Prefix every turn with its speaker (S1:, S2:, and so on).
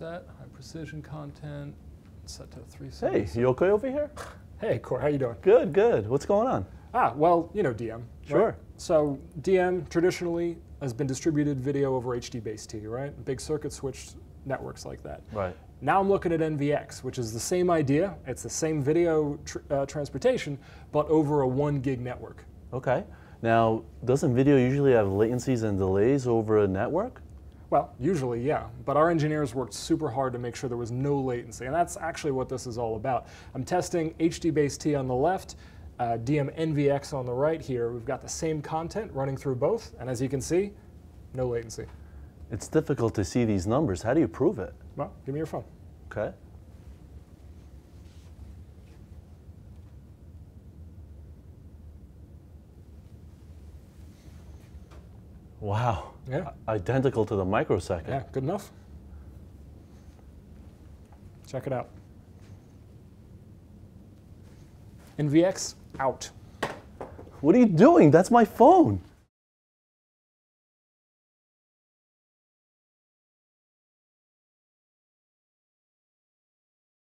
S1: set, high precision content, set to three
S2: Hey, you okay over here?
S3: Hey, Core, how you doing?
S2: Good, good. What's going on?
S3: Ah, well, you know DM.
S2: Sure.
S3: Right? So DM traditionally has been distributed video over HDBaseT, right? Big circuit switched networks like that.
S2: Right.
S3: Now I'm looking at NVX, which is the same idea. It's the same video tr- uh, transportation, but over a one gig network.
S2: Okay. Now, doesn't video usually have latencies and delays over a network?
S3: Well, usually, yeah. But our engineers worked super hard to make sure there was no latency. And that's actually what this is all about. I'm testing HDBaseT on the left, uh, DM NVX on the right here. We've got the same content running through both. And as you can see, no latency.
S2: It's difficult to see these numbers. How do you prove it?
S3: Well, give me your phone.
S2: Okay. Wow.
S3: Yeah.
S2: Identical to the microsecond.
S3: Yeah, good enough? Check it out. NVX out.
S2: What are you doing? That's my phone.